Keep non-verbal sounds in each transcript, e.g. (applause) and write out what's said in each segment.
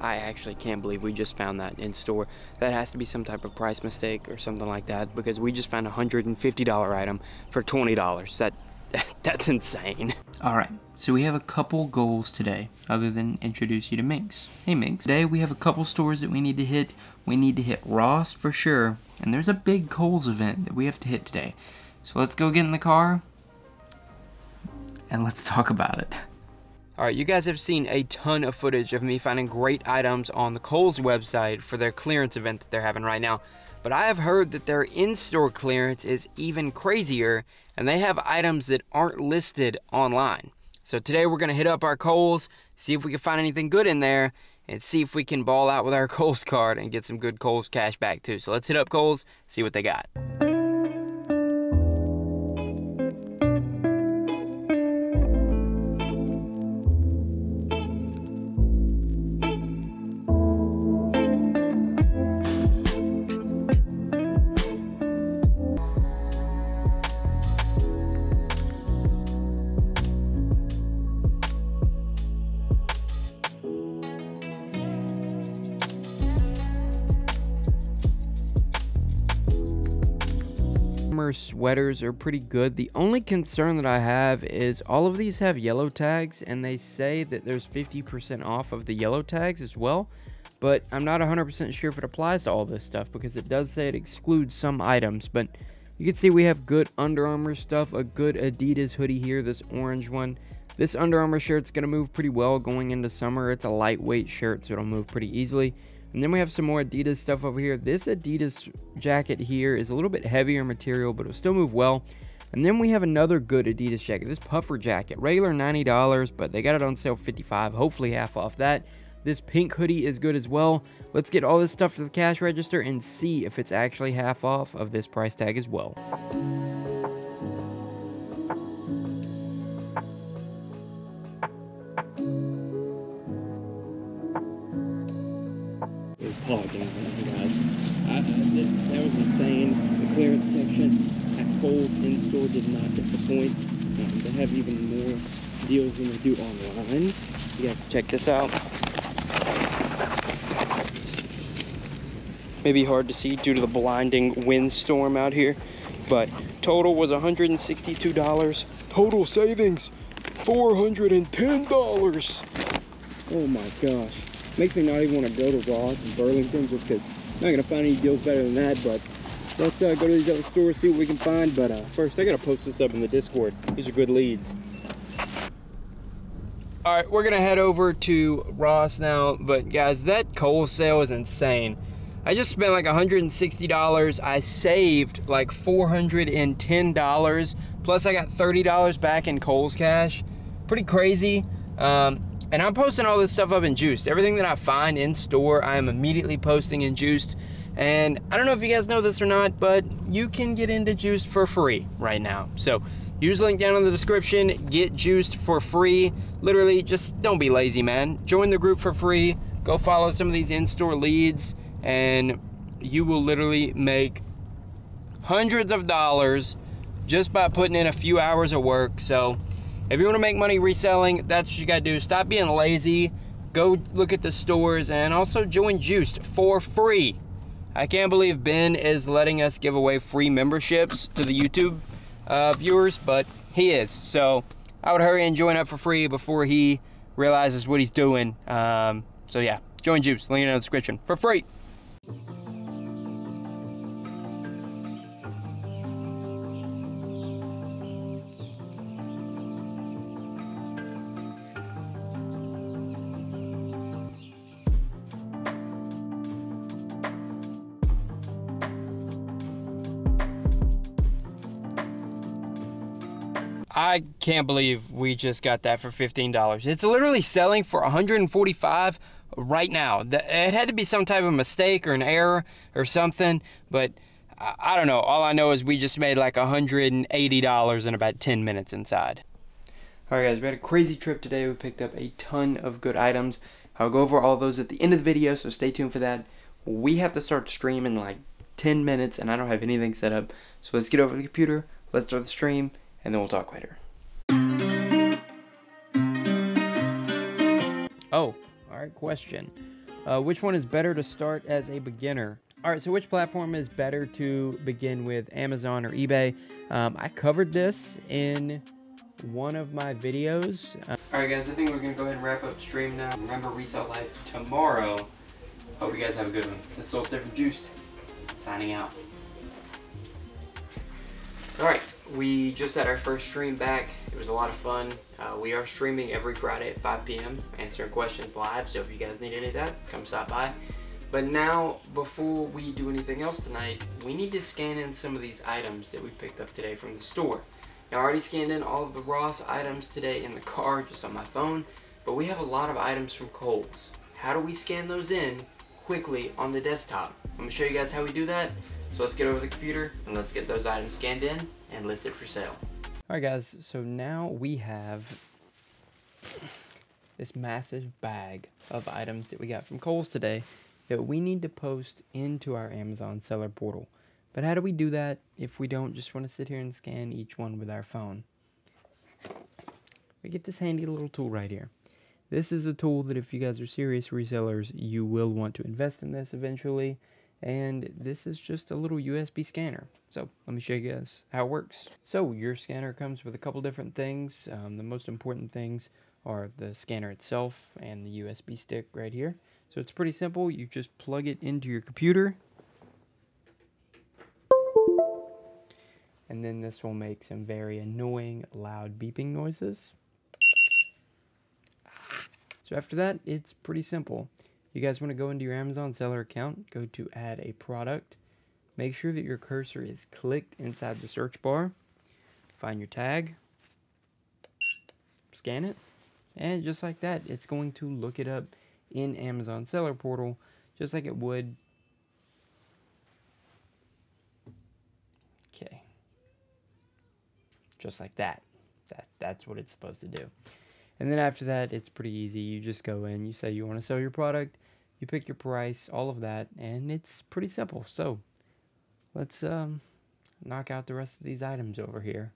I actually can't believe we just found that in store. That has to be some type of price mistake or something like that because we just found a $150 item for $20. That (laughs) that's insane. All right, so we have a couple goals today other than introduce you to Minx. Hey Minx, today we have a couple stores that we need to hit. We need to hit Ross for sure, and there's a big Kohl's event that we have to hit today. So let's go get in the car and let's talk about it. Alright, you guys have seen a ton of footage of me finding great items on the Kohl's website for their clearance event that they're having right now. But I have heard that their in-store clearance is even crazier and they have items that aren't listed online. So today we're going to hit up our Kohl's, see if we can find anything good in there, and see if we can ball out with our (laughs) Kohl's card and get some good Kohl's cash back too. So let's hit up Kohl's, see what they got. Sweaters are pretty good. The only concern that I have is all of these have yellow tags and they say that there's 50% off of the yellow tags as well. But I'm not 100% sure if it applies to all this stuff because it does say it excludes some items. But you can see we have good Under Armour stuff, a good Adidas hoodie here, this orange one. This Under Armour shirt's going to move pretty well going into summer. It's a lightweight shirt, so it'll move pretty easily. And then we have some more Adidas stuff over here. This Adidas jacket here is a little bit heavier material, but it'll still move well. And then we have another good Adidas jacket. This puffer jacket, regular $90, but they got it on sale 55 hopefully half off that. This pink hoodie is good as well. Let's get all this stuff to the cash register and see if it's actually half off of this price tag as well. Hogging guys. I, I, that, that was insane. The clearance section at Kohl's in-store did not disappoint. Um, they have even more deals than they do online. You guys check this out. Maybe hard to see due to the blinding windstorm out here, but total was $162. Total savings, $410. Oh my gosh. Makes me not even want to go to Ross and Burlington just because I'm not going to find any deals better than that. But let's uh, go to these other stores, see what we can find. But uh, first, I got to post this up in the Discord. These are good leads. All right, we're going to head over to Ross now. But guys, that Kohl sale is insane. I just spent like $160. I saved like $410. Plus, I got $30 back in Kohl's cash. Pretty crazy. Um, and I'm posting all this stuff up in Juiced. Everything that I find in store, I am immediately posting in Juiced. And I don't know if you guys know this or not, but you can get into Juiced for free right now. So use link down in the description, get Juiced for free. Literally, just don't be lazy, man. Join the group for free. Go follow some of these in-store leads, and you will literally make hundreds of dollars just by putting in a few hours of work. So if you want to make money reselling, that's what you got to do. Stop being lazy. Go look at the stores and also join Juiced for free. I can't believe Ben is letting us give away free memberships to the YouTube uh, viewers, but he is. So I would hurry and join up for free before he realizes what he's doing. Um, so yeah, join Juice. Link in the description for free. I can't believe we just got that for $15. It's literally selling for 145 right now. It had to be some type of mistake or an error or something, but I don't know. All I know is we just made like $180 in about 10 minutes inside. Alright guys, we had a crazy trip today. We picked up a ton of good items. I'll go over all those at the end of the video, so stay tuned for that. We have to start streaming in like 10 minutes, and I don't have anything set up. So let's get over to the computer, let's start the stream, and then we'll talk later. Oh, alright, question. Uh, which one is better to start as a beginner? All right, so which platform is better to begin with, Amazon or eBay? Um, I covered this in one of my videos. Uh, All right, guys, I think we're gonna go ahead and wrap up stream now. Remember, Resell Life tomorrow. Hope you guys have a good one. This is Soul from Juiced, signing out. All right, we just had our first stream back. It was a lot of fun. Uh, we are streaming every Friday at 5 p.m. answering questions live. So if you guys need any of that, come stop by. But now, before we do anything else tonight, we need to scan in some of these items that we picked up today from the store. Now, I already scanned in all of the Ross items today in the car, just on my phone, but we have a lot of items from Kohl's. How do we scan those in quickly on the desktop? I'm going to show you guys how we do that. So let's get over the computer and let's get those items scanned in and listed for sale. Alright guys, so now we have this massive bag of items that we got from Kohl's today that we need to post into our Amazon seller portal. But how do we do that if we don't just want to sit here and scan each one with our phone? We get this handy little tool right here. This is a tool that if you guys are serious resellers, you will want to invest in this eventually. And this is just a little USB scanner. So let me show you guys how it works. So your scanner comes with a couple different things. Um, the most important things are the scanner itself and the USB stick right here. So it's pretty simple. You just plug it into your computer. And then this will make some very annoying loud beeping noises. So after that, it's pretty simple. You guys want to go into your Amazon seller account, go to add a product. Make sure that your cursor is clicked inside the search bar. Find your tag. Scan it. And just like that, it's going to look it up in Amazon Seller Portal, just like it would. Okay. Just like that. That that's what it's supposed to do. And then after that, it's pretty easy. You just go in, you say you want to sell your product, you pick your price, all of that, and it's pretty simple. So, let's um knock out the rest of these items over here.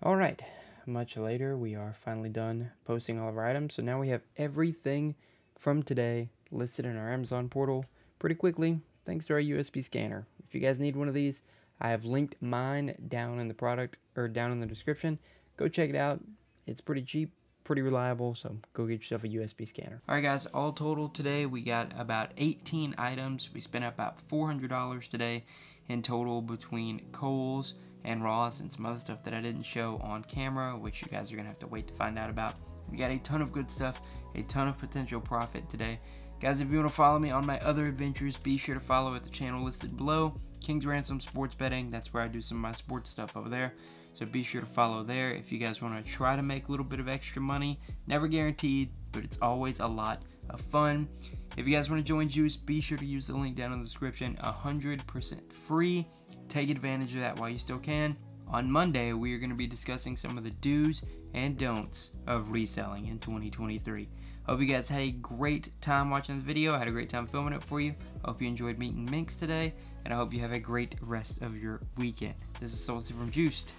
Alright, much later, we are finally done posting all of our items. So now we have everything from today listed in our Amazon portal pretty quickly thanks to our USB scanner. If you guys need one of these, I have linked mine down in the product or down in the description. Go check it out. It's pretty cheap, pretty reliable, so go get yourself a USB scanner. All right, guys, all total today, we got about 18 items. We spent about $400 today in total between Kohl's, and Ross and some other stuff that I didn't show on camera, which you guys are to have to wait to find out about. We got a ton of good stuff, a ton of potential profit today. Guys, if you want to follow me on my other adventures, be sure to follow at the channel listed below. King's Ransom Sports Betting, that's where I do some of my sports stuff over there. So be sure to follow there if you guys want to try to make a little bit of extra money. Never guaranteed, but it's always a lot of fun. If you guys want to join Juice, be sure to use the link down in the description. 100% free. Take advantage of that while you still can. On Monday, we are going to be discussing some of the do's and don'ts of reselling in 2023. Hope you guys had a great time watching this video. I had a great time filming it for you. Hope you enjoyed meeting Minx today, and I hope you have a great rest of your weekend. This is Solestate from Juiced,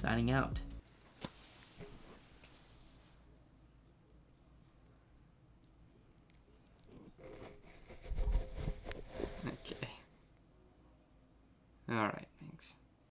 signing out. Okay. All right.